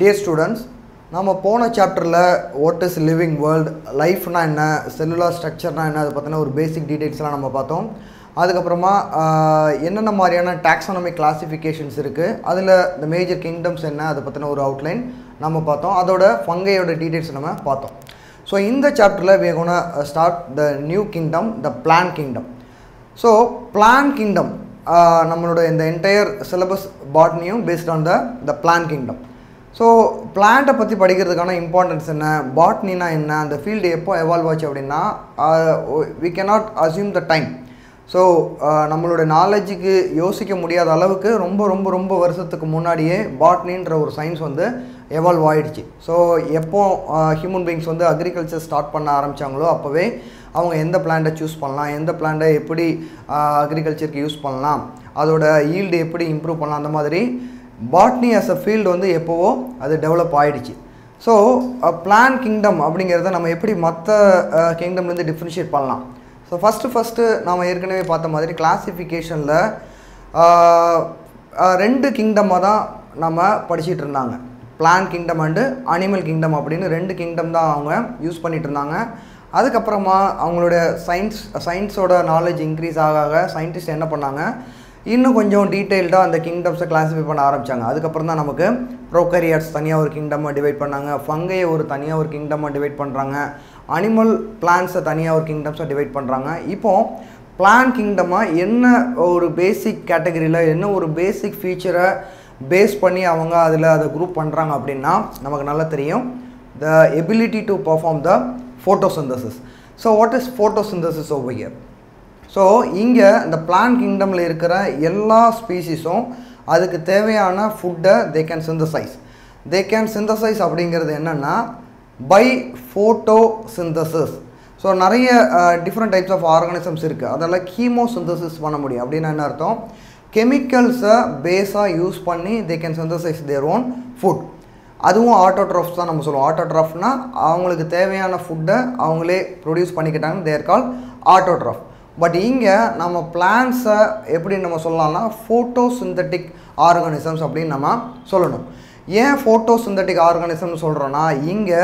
Dear students நம்ம போன சாப்டரில் வாட் இஸ் லிவிங் வேர்ல்டு லைஃப்னா என்ன செல்லுலார் ஸ்ட்ரக்சர்னா என்ன அதை பற்றின ஒரு பேசிக் டீட்டெயில்ஸ்லாம் நம்ம பார்த்தோம். அதுக்கப்புறமா என்னென்ன மாதிரியான டாக்ஸானமிக் கிளாசிஃபிகேஷன்ஸ் இருக்குது அதில் இந்த மேஜர் கிங்டம்ஸ் என்ன அதை பற்றின ஒரு அவுட்லைன் நம்ம பார்த்தோம். அதோட ஃபங்கையோட டீட்டெயில்ஸ் நம்ம பார்த்தோம். ஸோ இந்த சாப்டரில் we're gonna start the new kingdom the plant kingdom so plant kingdom நம்மளோட இந்த entire syllabus பாட்னியும் based on the the plant kingdom so பிளான்ட்டை பற்றி படிக்கிறதுக்கான இம்பார்ட்டன்ஸ் என்ன? பாட்னினா என்ன? அந்த ஃபீல்டு எப்போ எவால்வ் ஆச்சு அப்படின்னா we cannot assume the time so நம்மளோட நாலேஜுக்கு யோசிக்க முடியாத அளவுக்கு ரொம்ப ரொம்ப ரொம்ப வருஷத்துக்கு முன்னாடியே பாட்னின்ற ஒரு சயின்ஸ் வந்து எவால்வ் ஆயிடுச்சு. ஸோ எப்போ ஹியூமன் பீங்ஸ் வந்து அக்ரிகல்ச்சர் ஸ்டார்ட் பண்ண ஆரம்பித்தாங்களோ அப்போவே அவங்க எந்த பிளான்ட்டை சூஸ் பண்ணலாம்? எந்த பிளான்ட்டை எப்படி அக்ரிகல்ச்சருக்கு யூஸ் பண்ணலாம்? அதோட ஈல்டு எப்படி இம்ப்ரூவ் பண்ணலாம்? அந்த மாதிரி பாட்னி ஆஸ் அ ஃபீல்டு வந்து எப்போவோ அது டெவலப் ஆகிடுச்சு ஸோ பிளான் கிங்டம் அப்படிங்கிறத நம்ம எப்படி மற்ற கிங்டம்லேருந்து டிஃப்ரென்ஷியேட் பண்ணலாம்? ஸோ ஃபஸ்ட்டு ஃபஸ்ட்டு நாம் ஏற்கனவே பார்த்த மாதிரி கிளாஸிஃபிகேஷனில் ரெண்டு கிங்டமாக தான் நம்ம படிச்சுட்டு இருந்தாங்க. Plant kingdom and animal kingdom அப்படின்னு ரெண்டு கிங்டம் தான் அவங்க யூஸ் பண்ணிட்டு இருந்தாங்க. அதுக்கப்புறமா அவங்களுடைய சயின்ஸ் சயின்ஸோட நாலேஜ் இன்க்ரீஸ் ஆக ஆக சயின்டிஸ்ட் என்ன பண்ணாங்க? இன்னும் கொஞ்சம் டீட்டெயில்டாக அந்த கிங்டம்ஸை கிளாஸிஃபை பண்ண ஆரம்பித்தாங்க அதுக்கப்புறம் தான் நமக்கு ப்ரோக்கரியாட்ஸ் தனியாக ஒரு கிங்டமாக டிவைட் பண்ணாங்க. ஃபங்கையை ஒரு தனியாக ஒரு கிங்டமாக டிவைட் பண்ணுறாங்க அனிமல் பிளான்ஸை தனியாக ஒரு கிங்டம்ஸை டிவைட் பண்ணுறாங்க இப்போது பிளான் கிங்டமாக என்ன ஒரு பேசிக் கேட்டகரியில் என்ன ஒரு பேசிக் ஃபீச்சரை பேஸ் பண்ணி அவங்க அதில் அதை குரூப் பண்ணுறாங்க அப்படின்னா நமக்கு நல்லா தெரியும். The ability to perform the photosynthesis so what is photosynthesis over here so இங்கே இந்த பிளான் கிங்டமில் இருக்கிற எல்லா ஸ்பீசிஸும் அதுக்கு தேவையான ஃபுட்டை they can synthesize they can synthesize அப்படிங்கிறது என்னென்னா பை ஃபோட்டோ சிந்தசிஸ் ஸோ நிறைய டிஃப்ரெண்ட் டைப்ஸ் ஆஃப் ஆர்கானிசம்ஸ் இருக்குது அதெல்லாம் கீமோ சிந்தசிஸ் பண்ண முடியும். அப்படின்னா என்ன அர்த்தம்? கெமிக்கல்ஸை பேஸாக யூஸ் பண்ணி they can synthesize their own food அதுவும் ஆட்டோட்ராஃப்ஸ் தான் நம்ம சொல்லுவோம். ஆட்டோட்ராஃப்னால் அவங்களுக்கு தேவையான ஃபுட்டை அவங்களே ப்ரொடியூஸ் பண்ணிக்கிட்டாங்க தேர் கால் ஆட்டோட்ராஃப் பட் இங்கே நம்ம பிளான்ஸை எப்படி நம்ம சொல்லலாம்னா ஃபோட்டோ சிந்தட்டிக் ஆர்கானிசம்ஸ் அப்படின்னு நம்ம சொல்லணும். ஏன் ஃபோட்டோ சிந்தட்டிக் ஆர்கானிசம்னு சொல்கிறோன்னா இங்கே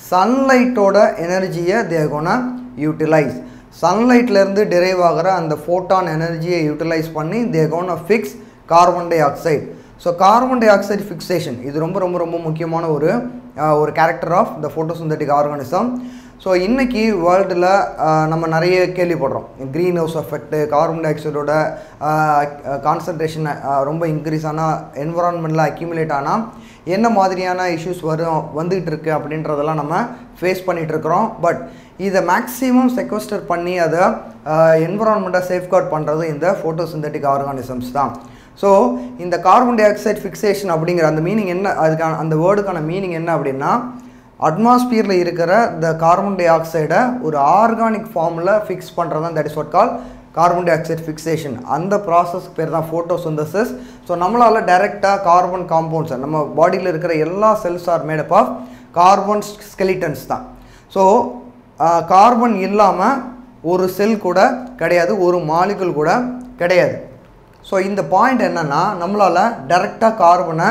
சன்லைட்டோட எனர்ஜியை தேகோன யூட்டிலைஸ் சன்லைட்லேருந்து டெரைவ் ஆகிற அந்த ஃபோட்டான் எனர்ஜியை யூட்டிலைஸ் பண்ணி they're gonna fix carbon dioxide so carbon dioxide fixation இது ரொம்ப ரொம்ப ரொம்ப முக்கியமான ஒரு ஒரு character of the photosynthetic organism so இன்றைக்கி வேர்ல்டில் நம்ம நிறைய கேள்விப்படுறோம். Greenhouse effect carbon dioxide concentration ரொம்ப இன்க்ரீஸ் ஆனால் என்வரான்மெண்ட்டில் அக்யூமுலேட் ஆனால் என்ன மாதிரியான இஷ்யூஸ் வரும் வந்துகிட்டு இருக்குது அப்படின்றதெல்லாம் நம்ம ஃபேஸ் பண்ணிகிட்ருக்குறோம் பட் இதை மேக்ஸிமம் செக்வஸ்டர் பண்ணி அதை என்வரான்மெண்ட்டை சேஃப்கார்ட் பண்ணுறது இந்த ஃபோட்டோசிந்தட்டிக் ஆர்கானிசம்ஸ் தான். ஸோ இந்த கார்பன் டை ஆக்சைடு ஃபிக்சேஷன் அப்படிங்கிற அந்த மீனிங் என்ன அதுக்கான அந்த வேர்டுக்கான மீனிங் என்ன அப்படின்னா அட்மாஸ்பியரில் இருக்கிற இந்த கார்பன் டை ஆக்சைடை ஒரு ஆர்கானிக் ஃபார்மில் ஃபிக்ஸ் பண்ணுறது தான் that is what call carbon dioxide fixation அந்த ப்ராசஸ்க்கு பேர் தான் ஃபோட்டோசிந்தசிஸ் ஸோ நம்மளால் டைரெக்டாக கார்பன் காம்பவுண்ட்ஸை நம்ம பாடியில் இருக்கிற எல்லா cells are made up of carbon skeletons தான். ஸோ கார்பன் இல்லாமல் ஒரு செல் கூட கிடையாது ஒரு மாலிகுல் கூட கிடையாது. ஸோ இந்த பாயிண்ட் என்னென்னா நம்மளால் டைரெக்டாக கார்பனை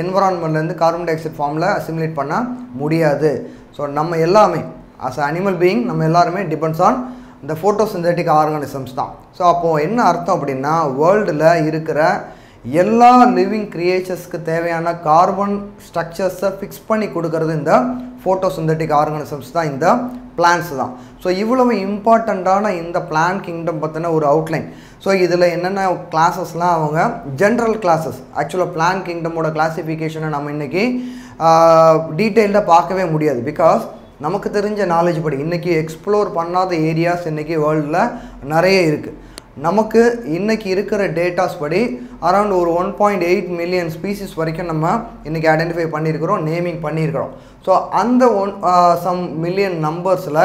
என்வரான்மெண்ட்லேருந்து கார்பன் டை ஆக்சைடு ஃபார்மில் அசிமுலேட் பண்ண முடியாது. ஸோ நம்ம எல்லாமே அஸ் அனிமல் பீயிங் நம்ம எல்லாருமே டிபெண்ட்ஸ் ஆன் இந்த ஃபோட்டோசிந்தட்டிக் ஆர்கானிசம்ஸ் தான். ஸோ அப்போது என்ன அர்த்தம் அப்படின்னா வேர்ல்டில் இருக்கிற எல்லா லிவிங் கிரியேச்சர்ஸ்க்கு தேவையான கார்பன் ஸ்ட்ரக்சர்ஸை ஃபிக்ஸ் பண்ணி கொடுக்கறது இந்த ஃபோட்டோசிந்தட்டிக் ஆர்கானிசம்ஸ் தான். இந்த பிளான்ஸ் தான். ஸோ இவ்வளவு இம்பார்ட்டண்ட்டான இந்த பிளான் கிங்டம் பற்றின ஒரு அவுட்லைன் ஸோ இதில் என்னென்ன கிளாஸஸ்லாம் அவங்க? ஜென்ரல் கிளாஸஸ் ஆக்சுவலாக பிளான் கிங்டமோட கிளாஸிஃபிகேஷனை நம்ம இன்றைக்கி டீட்டெயில்டாக பார்க்கவே முடியாது. பிகாஸ் நமக்கு தெரிஞ்ச நாலேஜ் படி இன்றைக்கி எக்ஸ்ப்ளோர் பண்ணாத ஏரியாஸ் இன்றைக்கி வேர்ல்டில் நிறைய இருக்குது நமக்கு இன்றைக்கி இருக்கிற டேட்டாஸ் படி அரௌண்ட் ஒரு one point eight million species வரைக்கும் நம்ம இன்றைக்கி ஐடென்டிஃபை பண்ணியிருக்கிறோம் நேமிங் பண்ணியிருக்கிறோம். ஸோ அந்த ஒன் சம் மில்லியன் நம்பர்ஸில்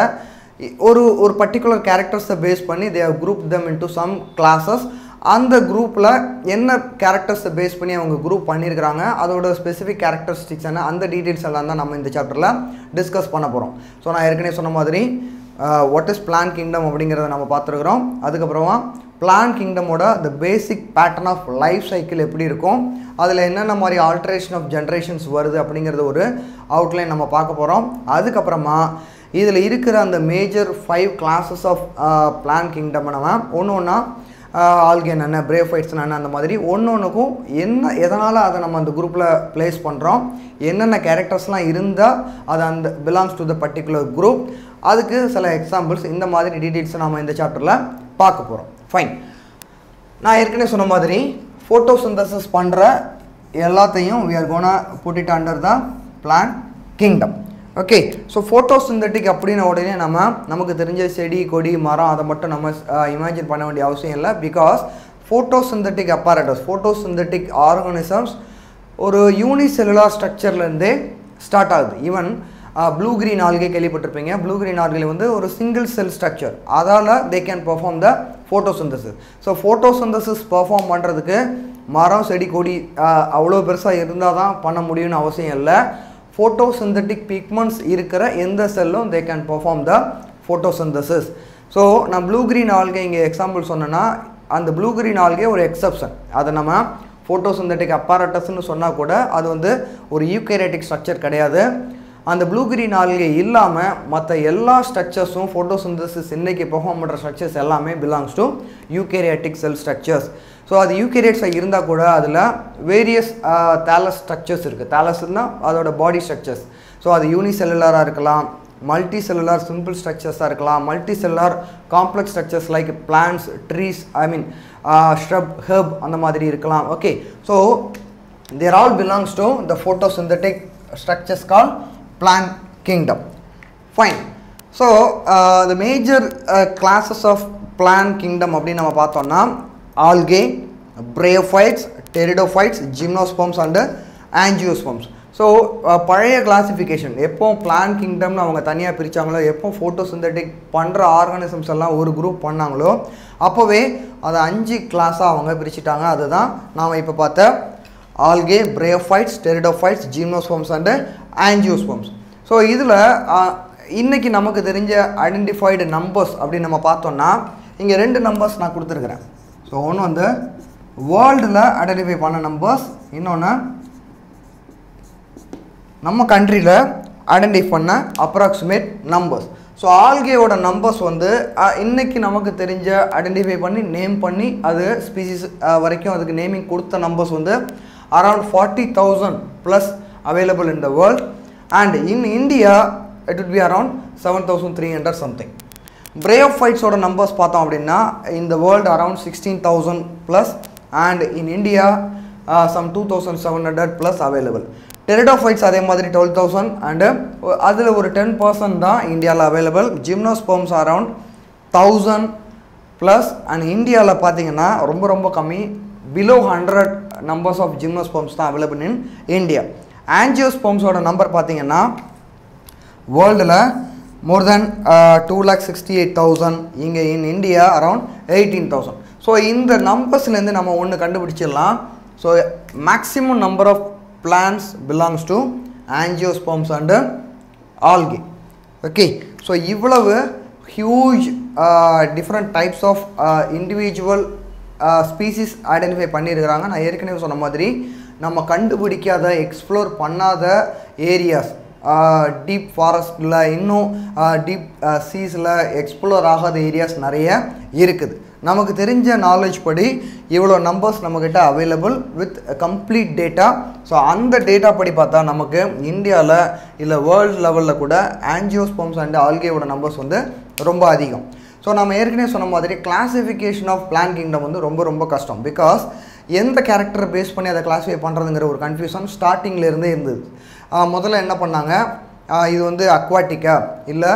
ஒரு ஒரு பர்டிகுலர் கேரக்டர்ஸை பேஸ் பண்ணி they group them into some classes அந்த குரூப்பில் என்ன கேரக்டர்ஸை பேஸ் பண்ணி அவங்க குரூப் பண்ணியிருக்கிறாங்க அதோட ஸ்பெசிஃபிக் கேரக்டரிஸ்டிக்ஸ் என்ன அந்த டீட்டெயில்ஸ் எல்லாம் தான் நம்ம இந்த சாப்டரில் டிஸ்கஸ் பண்ண போகிறோம் ஸோ நான் ஏற்கனவே சொன்ன மாதிரி வாட் இஸ் பிளான் கிங்டம் அப்படிங்கிறத நம்ம பார்த்துருக்குறோம். அதுக்கப்புறமா plant கிங்டமோட the basic pattern of life cycle எப்படி இருக்கும்? அதில் என்னென்ன மாதிரி ஆல்ட்ரேஷன் ஆஃப் ஜென்ரேஷன்ஸ் வருது அப்படிங்கிறது ஒரு அவுட்லைன் நம்ம பார்க்க போகிறோம் அதுக்கப்புறமா இதில் இருக்கிற அந்த major five classes of plant kingdom நம்ம ஒன்று ஒன்றா ஆல்கேன் என்ன பிரேவ் ஃபைட்ஸ் என்ன அந்த மாதிரி ஒன்று ஒன்றுக்கும் என்ன எதனால் அதை நம்ம அந்த குரூப்பில் ப்ளேஸ் பண்ணுறோம் என்னென்ன கேரக்டர்ஸ்லாம் இருந்தால் அது அந்த belongs to the particular group அதுக்கு சில எக்ஸாம்பிள்ஸ் இந்த மாதிரி டீட்டெயில்ஸை நம்ம இந்த சாப்டரில் பார்க்க போகிறோம் ஃபைன் நான் ஏற்கனவே சொன்ன மாதிரி ஃபோட்டோ சிந்தசிஸ் பண்ணுற எல்லாத்தையும் we are gonna put it under the plant kingdom okay so photosynthetic அப்படின்ன உடனே நம்ம நமக்கு தெரிஞ்ச செடி கொடி மரம் அதை மட்டும் நம்ம இமேஜின் பண்ண வேண்டிய அவசியம் இல்லை. Because photosynthetic apparatus photosynthetic organisms ஒரு யூனிசெல்லுலார் ஸ்ட்ரக்சர்லேருந்தே ஸ்டார்ட் ஆகுது. ஈவன் ப்ளூ கிரீன் ஆல்கே கேள்விப்பட்டிருப்பீங்க. ப்ளூ கிரீன் ஆல்கே வந்து ஒரு சிங்கிள் செல் ஸ்ட்ரக்சர் அதால் they can perform the photosynthesis so photosynthesis perform பண்ணுறதுக்கு மரம் செடி கொடி அவ்வளோ பெருசாக இருந்தால் தான் பண்ண முடியும்னு அவசியம் இல்லை. ஃபோட்டோசிந்தட்டிக் பிக்மெண்ட்ஸ் இருக்கிற எந்த செல்லும் they can perform the photosynthesis so நான் ப்ளூ green ஆல்கே இங்கே எக்ஸாம்பிள் சொன்னேன்னா அந்த ப்ளூ green ஆல்கே ஒரு எக்ஸப்ஷன் அதை நம்ம ஃபோட்டோசிந்தட்டிக் அப்பாரட்டஸ்னு சொன்னால் கூட அது வந்து ஒரு யூகேரேட்டிக் ஸ்ட்ரக்சர் கிடையாது. அந்த ப்ளூ கிரீன் ஆல்கே இல்லாமல் மற்ற எல்லா ஸ்ட்ரக்சர்ஸும் ஃபோட்டோசிந்தசிஸ் இன்றைக்கி பெர்ஃபார்ம் பண்ணுற ஸ்ட்ரக்சர்ஸ் எல்லாமே belongs to eukaryotic cell structures so அது யூகேரியட்ஸாக இருந்தால் கூட அதில் வேரியஸ் தேலஸ் ஸ்ட்ரக்சர்ஸ் இருக்குது தேலஸ்னால் அதோட பாடி ஸ்ட்ரக்சர்ஸ் ஸோ அது யூனிசெல்லுலராக இருக்கலாம் மல்டி செல்லுலார் சிம்பிள் ஸ்ட்ரக்சர்ஸாக இருக்கலாம் multicellular complex structures like plants trees I mean shrub herb அந்த மாதிரி இருக்கலாம். Okay so they're all belongs to the photosynthetic structures call plant kingdom. Fine. So uh, the major uh, classes of plant kingdom அப்படின்னு நம்ம பார்த்தோம்னா algae bryophytes pteridophytes gymnosperms and angiosperms. So uh, பழைய classification எப்போ plant கிங்டம்னு அவங்க தனியாக பிரித்தாங்களோ எப்போ photosynthetic பண்ணுற ஆர்கானிசம்ஸ் எல்லாம் ஒரு குரூப் பண்ணாங்களோ அப்போவே அதை அஞ்சு கிளாஸாக அவங்க பிரிச்சுட்டாங்க. அதுதான் நாம் இப்போ பார்த்த algae bryophytes pteridophytes gymnosperms and angiosperms so இதில் இன்றைக்கி நமக்கு தெரிஞ்ச ஐடென்டிஃபைடு நம்பர்ஸ் அப்படின்னு நம்ம பார்த்தோம்னா இங்கே ரெண்டு நம்பர்ஸ் நான் கொடுத்துருக்குறேன். ஸோ ஒன்று வந்து வேர்ல்டில் ஐடென்டிஃபை பண்ண நம்பர்ஸ் இன்னொன்று நம்ம கண்ட்ரியில் ஐடென்டிஃபை பண்ண அப்ராக்சிமேட் நம்பர்ஸ் ஸோ ஆல்கேயோட நம்பர்ஸ் வந்து இன்றைக்கி நமக்கு தெரிஞ்ச ஐடென்டிஃபை பண்ணி நேம் பண்ணி அது ஸ்பீசிஸ் வரைக்கும் அதுக்கு நேமிங் கொடுத்த நம்பர்ஸ் வந்து around forty thousand plus available in the world and in India it would be around seven thousand three hundred something pray ஆஃப் ஃபைட்ஸோட நம்பர்ஸ் பார்த்தோம் அப்படின்னா இந்த world around sixteen thousand plus and in India some two thousand seven hundred plus available pteridophytes அதே மாதிரி twelve thousand and அதில் ஒரு ten percent தான் இந்தியாவில் available gymnosperms around thousand plus and இந்தியாவில் பார்த்தீங்கன்னா ரொம்ப ரொம்ப கம்மி. Below hundred numbers of gymnosperms தான் அவைலபிள் இன் இந்தியா ஆன்ஜியோஸ்போம்ஸோட நம்பர் பார்த்தீங்கன்னா வேர்ல்டில் more than two lakh sixty eight thousand இங்கே in India around eighteen thousand so இந்த நம்பர்ஸ்லேருந்து நம்ம ஒன்று கண்டுபிடிச்சிடலாம். So maximum number of plants belongs to angiosperms and algae okay so இவ்வளவு huge different types of individual species identify பண்ணியிருக்கிறாங்க. நான் ஏற்கனவே சொன்ன மாதிரி நம்ம கண்டுபிடிக்காத எக்ஸ்ப்ளோர் பண்ணாத ஏரியாஸ் டீப் ஃபாரஸ்ட்டில் இன்னும் டீப் சீஸில் எக்ஸ்ப்ளோர் ஆகாத ஏரியாஸ் நிறைய இருக்குது. நமக்கு தெரிஞ்ச நாலேஜ் படி இவ்வளோ நம்பர்ஸ் நம்மக்கிட்ட available with complete data so அந்த டேட்டா படி பார்த்தா நமக்கு இந்தியாவில் இல்லை வேர்ல்டு லெவலில் கூட ஆன்ஜியோஸ்பம்ஸ் அண்ட் ஆல்கேவோட நம்பர்ஸ் வந்து ரொம்ப அதிகம். ஸோ நம்ம ஏற்கனவே சொன்ன மாதிரி கிளாசிஃபிகேஷன் ஆஃப் பிளான் கிங்டம் வந்து ரொம்ப ரொம்ப கஷ்டம். பிகாஸ் எந்த கேரக்டரை பேஸ் பண்ணி அதை கிளாஸிஃபை பண்ணுறதுங்கிற ஒரு கன்ஃபியூஷன் ஸ்டார்டிங்லேருந்தே இருந்தது. முதல்ல என்ன பண்ணாங்க? இது வந்து அக்வாட்டிக்கா இல்லை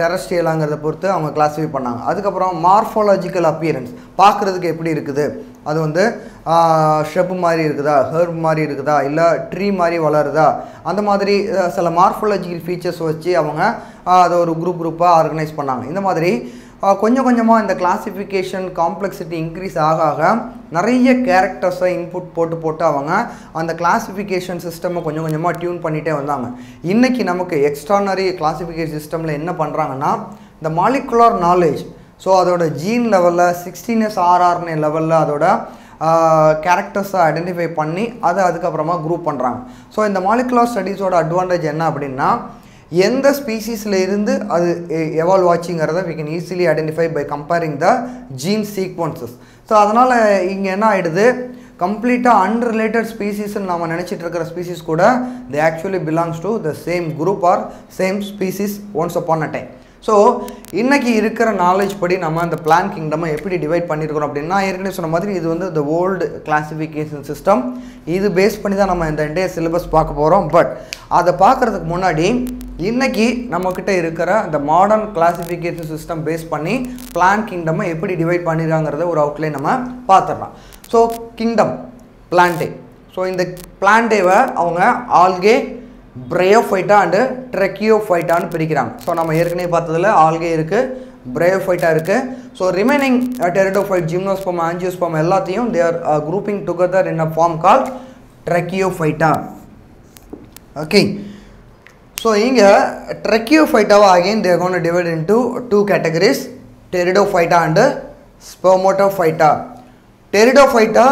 டெரஸ்ட்ரியலாங்கிறத பொறுத்து அவங்க கிளாஸிஃபை பண்ணாங்க. அதுக்கப்புறம் மார்ஃபாலஜிக்கல் அப்பியரன்ஸ் பார்க்குறதுக்கு எப்படி இருக்குது? அது வந்து ஷெப் மாதிரி இருக்குதா? ஹெர்ப் மாதிரி இருக்குதா? இல்லை ட்ரீ மாதிரி வளருதா? அந்த மாதிரி சில மார்ஃபாலஜிக்கல் ஃபீச்சர்ஸ் வச்சு அவங்க அதை ஒரு குரூப் குரூப்பாக ஆர்கனைஸ் பண்ணாங்க. இந்த மாதிரி கொஞ்சம் கொஞ்சமாக இந்த கிளாசிஃபிகேஷன் காம்ப்ளெக்சிட்டி இன்க்ரீஸ் ஆக ஆக நிறைய கேரக்டர்ஸை இன்புட் போட்டு போட்டு அவங்க அந்த கிளாசிஃபிகேஷன் சிஸ்டமை கொஞ்சம் கொஞ்சமாக டியூன் பண்ணிகிட்டே வந்தாங்க. இன்றைக்கி நமக்கு எக்ஸ்ட்ரானரி கிளாசிஃபிகேஷன் சிஸ்டமில் என்ன பண்ணுறாங்கன்னா இந்த மாலிகுலார் நாலேஜ் ஸோ அதோட ஜீன் லெவலில் சிக்ஸ்டீனஸ் ஆர்ஆர்னே லெவலில் அதோட கேரக்டர்ஸை ஐடென்டிஃபை பண்ணி அதை அதுக்கப்புறமா குரூப் பண்ணுறாங்க ஸோ இந்த மாலிகுலர் ஸ்டடீஸோட அட்வான்டேஜ் என்ன அப்படின்னா எந்த ஸ்பீசிஸில் இருந்து அது evolve ஆச்சுங்கிறத we can easily identify by comparing the gene sequences so அதனால் இங்கே என்ன ஆகிடுது கம்ப்ளீட்டாக அன்ரிலேட்டட் ஸ்பீசிஸ்ன்னு நம்ம நினச்சிட்டு இருக்கிற ஸ்பீசிஸ் கூட they actually belongs to the same group or same species once upon a time so இன்றைக்கி இருக்கிற நாலேஜ் படி நம்ம அந்த பிளான் கிங்டமை எப்படி டிவைட் பண்ணியிருக்கிறோம் அப்படின்னா ஏற்கனவே சொன்ன மாதிரி இது வந்து இந்த ஓல்டு கிளாசிஃபிகேஷன் சிஸ்டம் இது பேஸ் பண்ணி தான் நம்ம இந்த என்டையர் சிலபஸ் பார்க்க போகிறோம் பட் அதை பார்க்குறதுக்கு முன்னாடி இன்றைக்கி நம்மக்கிட்ட இருக்கிற அந்த மாடர்ன் கிளாசிஃபிகேஷன் சிஸ்டம் பேஸ் பண்ணி பிளான் கிங்டமை எப்படி டிவைட் பண்ணிடுறாங்கிறத ஒரு அவுட்லைன் நம்ம பார்த்துடலாம். ஸோ கிங்டம் பிளான்டே ஸோ இந்த பிளான்டேவை அவங்க ஆல்கே பிரயோஃபைட்டா அண்டு ட்ரெக்கியோஃபைட்டான்னு பிரிக்கிறாங்க. ஸோ நம்ம ஏற்கனவே பார்த்ததில் ஆல்கே இருக்குது பிரயோஃபைட்டா இருக்குது so remaining pteridophyte gymnosperm angiosperm எல்லாத்தையும் they are grouping together in a form call tracheophyta okay so இங்கே ட்ரெக்கியோஃபைட்டாவை again they're gonna divide into two categories pteridophyta and spermatophyta pteridophyta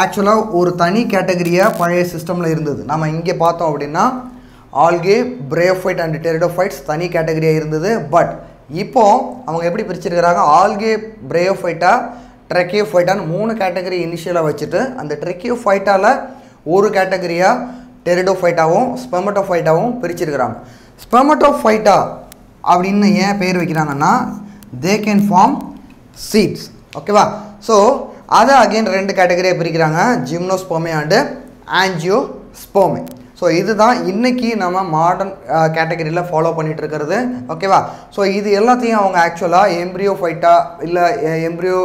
ஆக்சுவலாக ஒரு தனி கேட்டகரியாக பழைய சிஸ்டமில் இருந்தது. நம்ம இங்கே பார்த்தோம் அப்படின்னா ஆல்கே பிரேஃபைட் அண்ட் டெரிடோஃபைட்ஸ் தனி கேட்டகரியாக இருந்தது. பட் இப்போ அவங்க எப்படி பிரிச்சிருக்கிறாங்க? ஆல்கே பிரேயோஃபைட்டா ட்ரெக்கியோஃபைட்டான்னு மூணு கேட்டகரி இனிஷியலாக வச்சுட்டு அந்த ட்ரெக்கியோஃபைட்டாவில் ஒரு கேட்டகரியாக டெரிடோஃபைட்டாவும் ஸ்பெமட்டோஃபைட்டாகவும் பிரிச்சிருக்கிறாங்க. ஸ்பெமட்டோஃபைட்டா அப்படின்னு ஏன் பேர் வைக்கிறாங்கன்னா தே கேன் ஃபார்ம் சீட்ஸ் ஓகேவா ஸோ அதை அகைன் ரெண்டு கேட்டகரியாக பிரிக்கிறாங்க. Gymnospermae and angiospermae so இதுதான் இன்றைக்கி நம்ம மாடர்ன் கேட்டகரியில் ஃபாலோ பண்ணிட்டு இருக்கிறது. ஓகேவா ஸோ இது எல்லாத்தையும் அவங்க ஆக்சுவலாக எம்ப்ரியோ ஃபைட்டா இல்லை எம்ப்ரியோ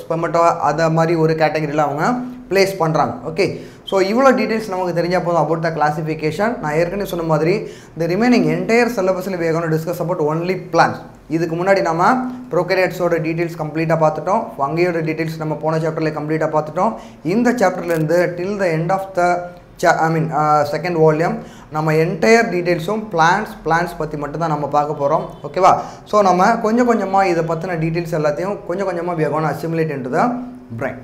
ஸ்பெமட்டோ அதை மாதிரி ஒரு கேட்டகரியில் அவங்க ப்ளேஸ் பண்ணுறாங்க ஓகே ஸோ இவ்வளோ டீட்டெயில்ஸ் நமக்கு தெரிஞ்சால் போதும் அபவுட் த கிளாசிஃபிகேஷன் நான் ஏற்கனவே சொன்ன மாதிரி இந்த ரிமைனிங் என்டையர் சிலபஸில் வேகணும் டிஸ்கஸ் அபவுட் ஒன்லி பிளான்ஸ் இதுக்கு முன்னாடி நம்ம ப்ரோகேரியட்ஸோட டீட்டெயில்ஸ் கம்ப்ளீட்டாக பார்த்துட்டோம். வங்கியோட டீட்டெயில்ஸ் நம்ம போன சாப்டரில் கம்ப்ளீட்டாக பார்த்துட்டோம். இந்த சாப்டர்லேருந்து till the end of the I mean second volume நம்ம என்டையர் டீட்டெயில்ஸும் பிளான்ஸ் பிளான்ஸ் பற்றி மட்டும்தான் நம்ம பார்க்க போகிறோம் ஓகேவா ஸோ நம்ம கொஞ்சம் கொஞ்சமாக இதை பற்றின டீட்டெயில்ஸ் எல்லாத்தையும் கொஞ்சம் கொஞ்சமாக we are என்று த பிரைன்